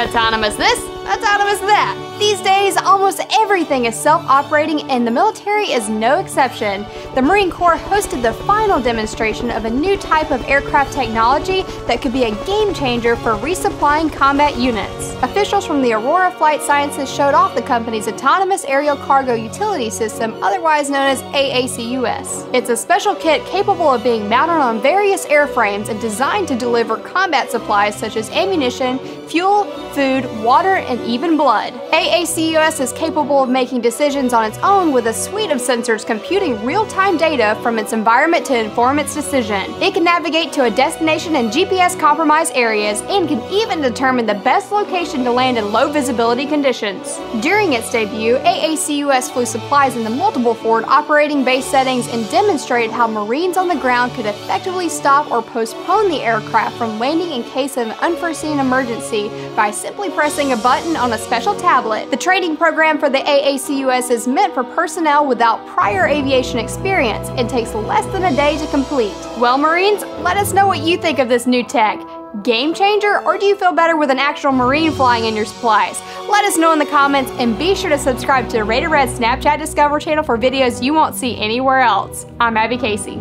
Autonomous this, autonomous that. These days, almost everything is self-operating and the military is no exception. The Marine Corps hosted the final demonstration of a new type of aircraft technology that could be a game changer for resupplying combat units. Officials from the Aurora Flight Sciences showed off the company's Autonomous Aerial Cargo Utility System, otherwise known as AACUS. It's a special kit capable of being mounted on various airframes and designed to deliver combat supplies such as ammunition, fuel, food, water, and even blood. AACUS is capable of making decisions on its own with a suite of sensors computing real-time data from its environment to inform its decision. It can navigate to a destination in GPS-compromised areas and can even determine the best location to land in low visibility conditions. During its debut, AACUS flew supplies into multiple forward operating base settings and demonstrated how Marines on the ground could effectively stop or postpone the aircraft from landing in case of an unforeseen emergency by simply pressing a button on a special tablet. The training program for the AACUS is meant for personnel without prior aviation experience and takes less than a day to complete. Well, Marines, let us know what you think of this new tech. Game changer, or do you feel better with an actual Marine flying in your supplies? Let us know in the comments and be sure to subscribe to the Rated Red Snapchat Discover channel for videos you won't see anywhere else. I'm Abby Casey.